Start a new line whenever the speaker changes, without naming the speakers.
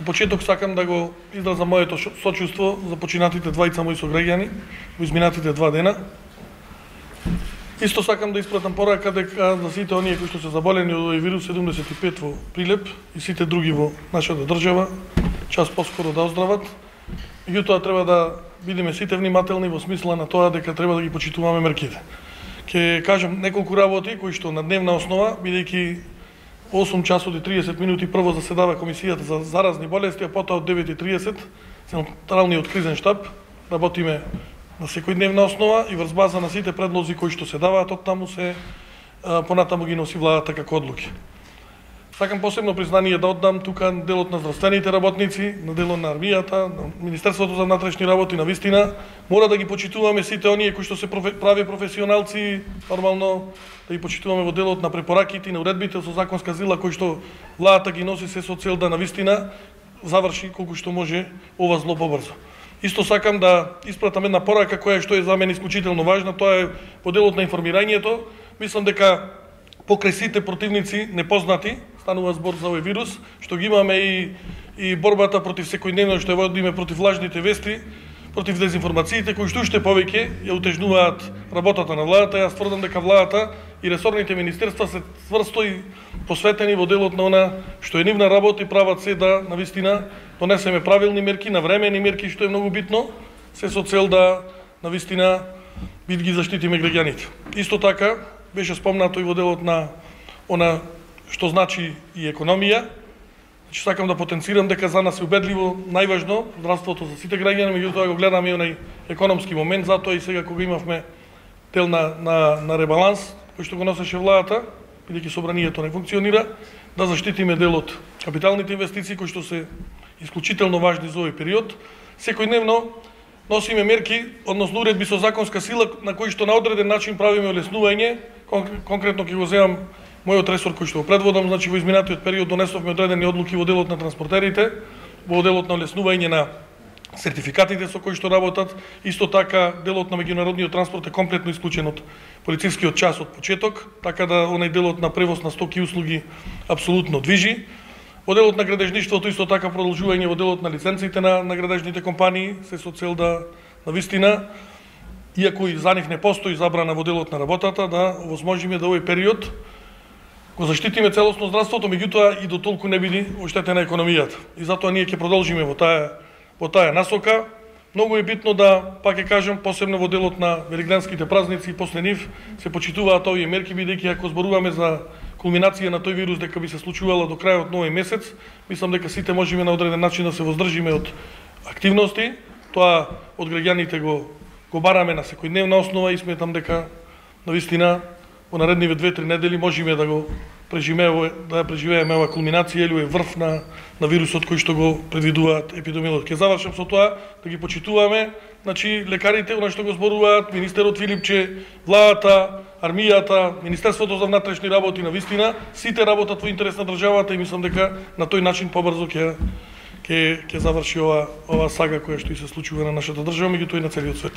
На почеток сакам да го изразам моето сочувство за починатите двајца мои сограѓани во изминатите два дена. Исто сакам да испратам порака дека за сите оние кои што се заболени од овој вирус 75 во Прилеп и сите други во нашата држава, час поскоро да оздрават. Меѓутоа треба да бидеме сите внимателни во смисла на тоа дека треба да ги почитуваме мерките. Ке кажам неколку работи кои што на дневна основа, бидејќи 8 часот и 30 минути прво заседава комисијата за заразни болести, а потоа од 9:30 централниот кризен штаб работиме на секојдневна основа и врз база на сите предлози кои што се даваат од таму се понатаму ги носи владата како одлуки. Сакам посебно признание да оддам тука делот на здравствените работници, на делот на армијата, на Министерството за внатрешни работи, на вистина, мора да ги почитуваме сите оние кои што се прави професионалци, нормално да ги почитуваме во делот на препораките и на уредбите со законска зила кои што владата ги носи се со цел да на вистина заврши колку што може ова зло побрзо. Исто сакам да испратам една порака која што е за мене исклучително важна, тоа е по делот на информирањето. Мислам дека покрај сите противници непознати, станува збор за овој вирус, што ги имаме и, и борбата против секојдневно што водиме против лажните вести, против дезинформациите, кои што уште повеќе ја утежнуваат работата на владата. Јас тврдам дека владата и ресорните министерства се цврсто и посветени во делот на она што е нивна работа и прават се да на вистина, донесеме правилни мерки, навремени мерки што е многу битно, се со цел да навистина бит ги заштитиме граѓаните. Исто така беше спомнато и во делот на она што значи и економија. Значи сакам да потенцирам дека за нас е убедливо најважно здравството за сите граѓани, меѓутоа го гледаме и онај економски момент, затоа и сега кога имавме тел на, на, на ребаланс, кој што го носеше владата, бидејќи собранието не функционира, да заштитиме дел од капиталните инвестиции кои што се исклучително важни за овој период. Секојдневно носиме мерки, односно уредби со законска сила на кои што на одреден начин правиме олеснување, конкретно ќе го земам мојот ресор кој што го предводам, значи во изминатиот период донесовме одредени одлуки во делот на транспортерите, во делот на леснување на сертификатите со кои што работат, исто така делот на меѓународниот транспорт е комплетно исклучен од полицискиот час од почеток, така да онај делот на превоз на стоки и услуги апсолутно движи. Во делот на градежништвото исто така продолжување во делот на лиценците на, на градежните компании, се со цел да на вистина иако и за нив не постои забрана во делот на работата, да овозможиме да овој период го заштитиме целосно здравството, меѓутоа и до толку не биде оштетена економијата. И затоа ние ќе продолжиме во таа во таа насока. Многу е битно да, пак ќе кажам, посебно во делот на великденските празници и после нив се почитуваат овие мерки, бидејќи ако зборуваме за кулминација на тој вирус дека би се случувала до крајот на овој месец, мислам дека сите можеме на одреден начин да се воздржиме од активности. Тоа од граѓаните го го бараме на секојдневна основа и сметам дека на вистина во наредниве две-три недели можеме да го преживееме да преживееме ова кулминација или врв на на вирусот кој што го предвидуваат епидемиолог. Ке завршам со тоа да ги почитуваме, значи лекарите она што го зборуваат, министерот Филипче, владата, армијата, Министерството за внатрешни работи на вистина, сите работат во интерес на државата и мислам дека на тој начин побрзо ќе ќе ќе заврши ова ова сага која што и се случува на нашата држава, меѓутоа и на целиот свет.